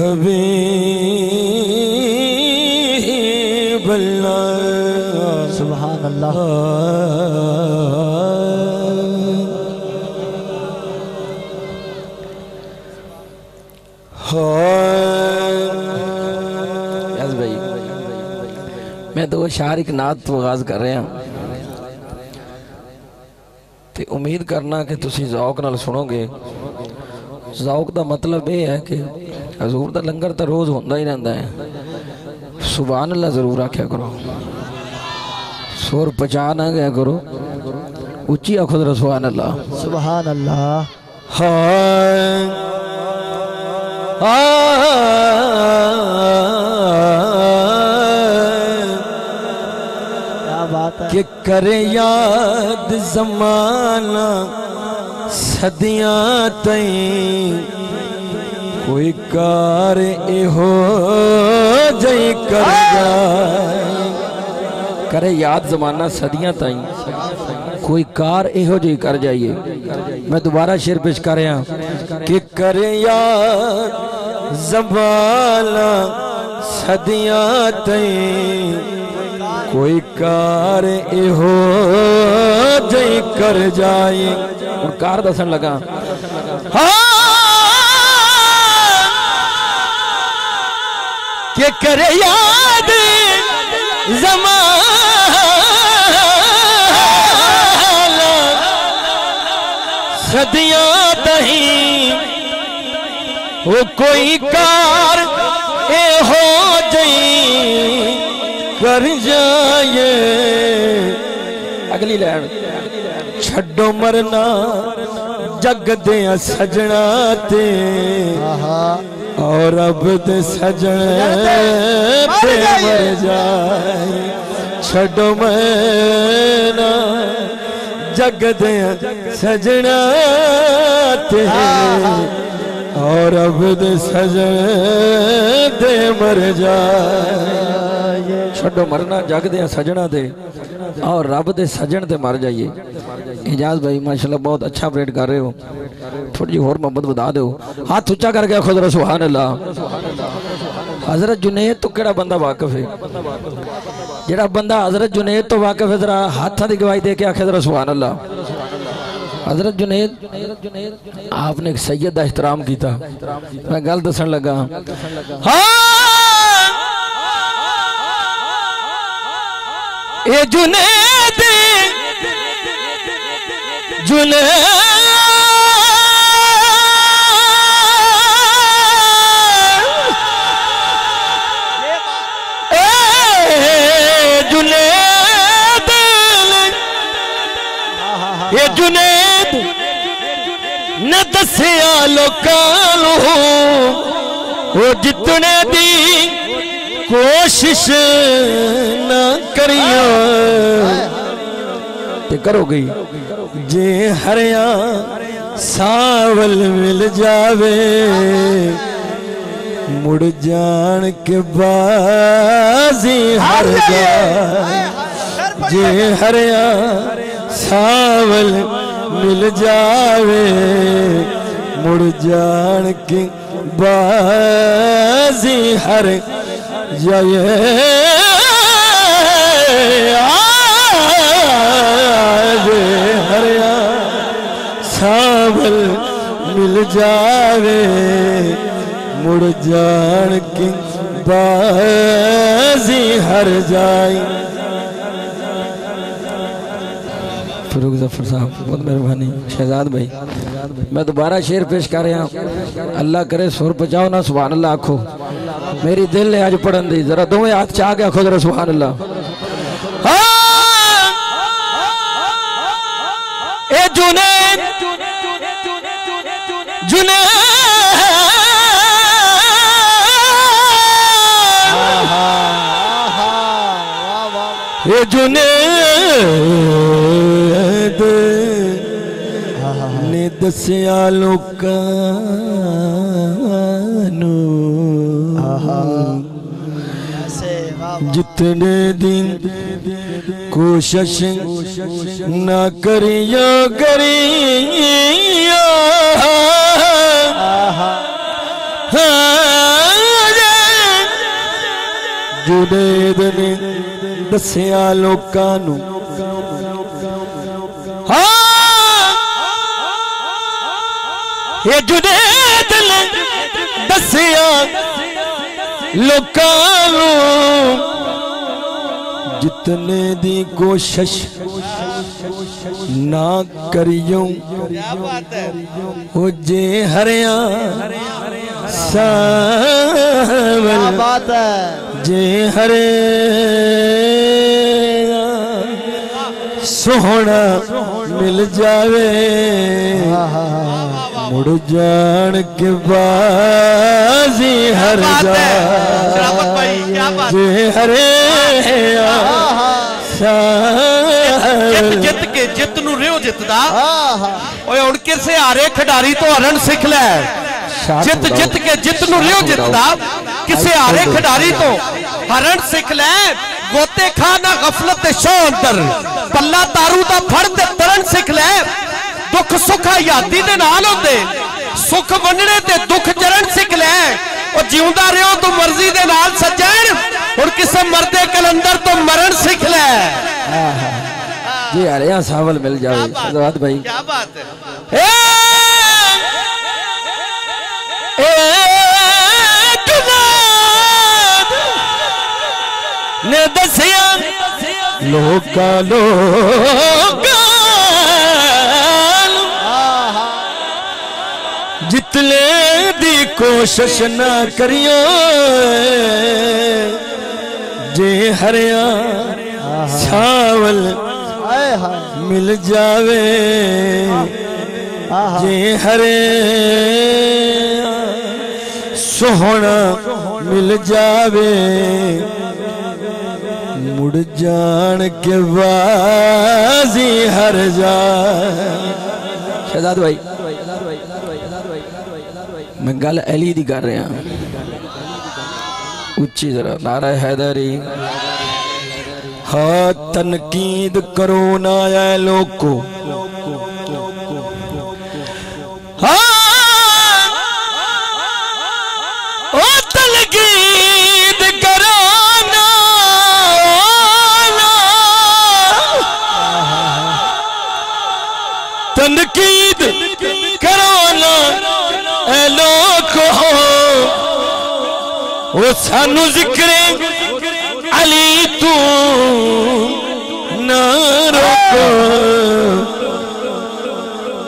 حبیب اللہ۔ سبحان میں دو شعر ایک نعت تو آغاز کر رہے ہیں۔ تے امید کرنا کہ تسی ذوق نال سنو گے۔ ذوق دا مطلب یہ ہے کہ حضور دا لنگر تا روز ہوندہ ہی رہندا ہے۔ سبحان اللہ ضرور آکھیا کرو۔ سور پچانا گیا کرو۔ اچھی کیا ہے کہ کرے یاد زمانہ صدیاں تئیں۔ کوئی کار اے ہو جئی کر جائے کرے یاد زمانہ صدیاں تائیں کوئی کار اے ہو جئی کر جائیے میں دوبارہ شیر پیش کر رہا ہوں کہ کرے یاد زمانہ صدیاں تائیں کوئی کار اے ہو جئی کر جائے اور کار دسن لگا ہاں کہ کرے یاد زمانہ۔ صدیاں دہیں وہ کوئی کار اے ہو جئی کر جائے۔ اگلی لین چھڑو مرنا، جگ دیا سجنا تے۔ اور اب دے سجنے پہ مر جائے۔ چھڑو مرنا جگ دیا سجنا تے۔ اور اب دے سجنے دے مر جائے۔ چھڑو مرنا جگ دیا سجنا دے۔ اور رب دے سجن دے مر جائیے۔ اجاز بھائی، ماشاءاللہ بہت اچھا پریڈ کر رہے ہو۔ تھوڑی جی اور محبت بدا دے ہو۔ ہاتھ اچھا کر گیا خود سبحان اللہ حضرت جنید تو کیڑا بندہ واقف ہے؟ جڑا بندہ حضرت جنید تو واقف ہے، ذرا ہاتھاں دی گواہی دے کے آکھے ذرا سبحان اللہ حضرت جنید، آپ نے ایک سید دا احترام کیتا۔ میں گل دسن لگا۔ ہاں! اے جنید جنید اے جنید نہ دسیا لوکالو وہ جتنے دی کوشش نہ کریو تے کرو گئی۔ جے ہریاں ساول مل جاوے۔ مڑ جان کے بازی ہر جائے۔ جے ہریاں ساول مل جاوے۔ مڑ جان کے بازی ہر جائے جے ساول مل جاوے، مڑ جان کی بازی ہر جائی۔ فروغ ظفر صاحب، بہت مہربانی۔ شہزاد بھائی، میں دوبارہ شیر پیش کر رہا ہوں۔ اللہ کرے سور پچاؤ نہ سبحان اللہ آکھو میری دل ہے آج پڑھن دی ذرا دو ہاتھ چاہ گیا خود سبحان اللہ اے جنید جنید اے جنید نے دسیا لوکانو جتنے دن کوشش نہ کریو کریو جنے دن دسیا لوکانو ہاں۔ یہ جنے دن لوکانو جتنے دی کوشش نہ کریوں ہو جے ہریاں سامل بات ہے جے ہریاں سوہنا مل جاوے۔ مڑ جان کے بازی ہر جا ہرے جت جت کے جت نو ریو جت دا اوے ان کے سے آرے کھڈاری تو ہرن سکھ لے جت جت کے جت نو ریو جت دا کسے آرے کھڈاری تو ہرن سکھ لے گوتے کھانا غفلت شو اندر پلہ تارو دا پھڑ دے ترن سکھ لے دکھ سکھا آیاتی دے نال ہوں دے سکھ ونڈنے دے دکھ جرن سکھ لے اور جیوندہ رہے ہو تو مرضی دے نال سجن اور کسے مردے کل اندر تو مرن سکھ لے جی آرے یہاں ساول مل جاوے حضرات بھائی کیا بات ہے اے اے کذاب نے لوکا لوکا کوشش نہ کریو جے ہریا چھاول مل جاوے۔ ہاں، ہاں۔ جے ہریا سوہنا مل جاوے۔ مڑ جان کے بازی ہر جا۔ شہداد بھائی میں گل علی دی کر رہا ہاں۔ اچھی ذرا نعرہ حیدری۔ ہاں تنقید کرو نہ اے لوکو۔ او سانو ذکر علی تو نہ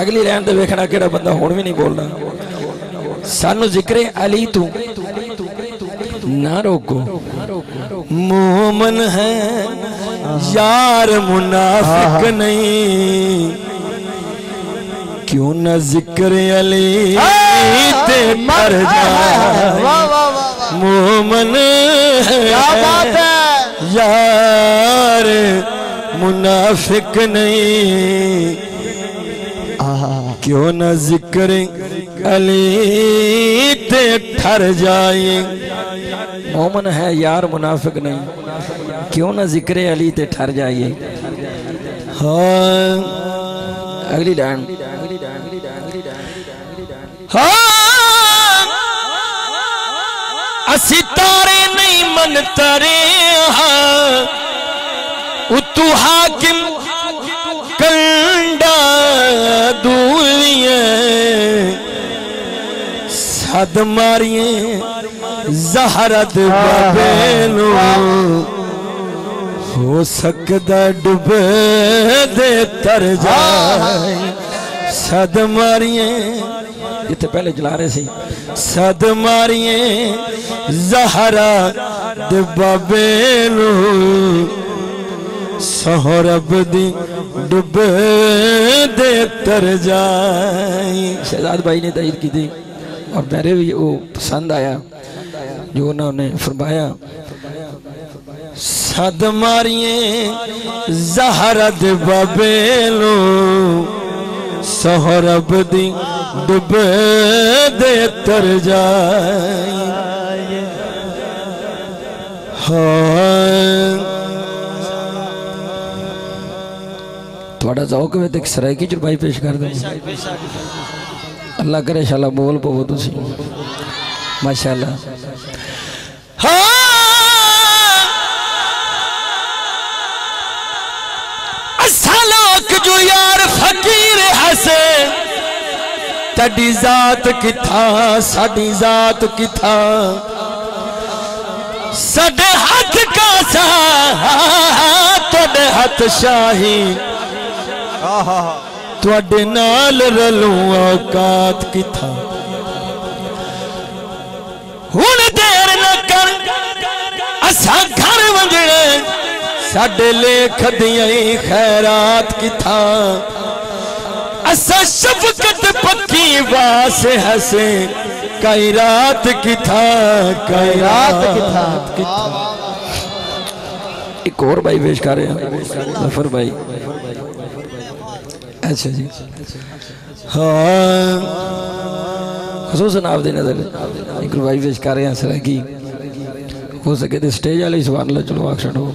اگلی رہن دے بیکھنا کیڑا بندہ ہون بھی نہیں بولنا۔ سانو ذکر علی تو نہ روکو۔ مومن ہے یار منافق نہیں۔ کیوں نہ ذکر علی تے مر جا۔ مومن ہے۔ یار منافق نہیں۔ کیوں نہ ذکر علی تے تھر جائیں۔ مومن ہے یار منافق نہیں۔ کیوں نہ ذکر علی تے ٹھر جائیے ہاں۔ اگلی ڈان ہاں۔ ستارے نہیں من ترے ہاں۔ اتو حاکم کنڈا دولیے صد ماریے زہرت بابینو ہو سکتا ڈبے دے تر جائے۔ سد ماریے جتے پہلے جلا رہے سی۔ سد ماریے زہرا دبابیلو سہرب دی ڈبے دے تر جائیں شہزاد بھائی نے تعید کی دی اور میرے بھی وہ پسند آیا۔ جو انہوں نے فرمایا صد ماریے زہرا دبابیلو سہرب دی ڈبے ڈبے دے تر جائے تھوڑا ذوق میں تک سرائی کی جربائی پیش کر دیں اللہ کرے شاء اللہ بول پو ماشاء اللہ ہاں تڈی ذات کتھا ساڈی ذات کتھا؟ سڈے ہاتھ کا سا تڈے ہاتھ شاہی۔ تڈے نال رلوں اوقات کتھا۔ ہن دیر نہ کر اسا گھر ونجنے ساڈے لکھ دیاں خیرات کتھا۔ اسا شفقت پکی واسے ہسے کئی رات کی تھا کئی رات کی تھا۔ ایک اور بھائی پیش کر رہے ہیں ظفر بھائی۔ اچھا جی۔ ہاں۔ خصوصاً آپ دے نظر۔ ایک اور بھائی پیش کر رہے ہیں سرہ کی ہو سکے تھے سٹیج آلے سبحان اللہ چلو آکشن ہو۔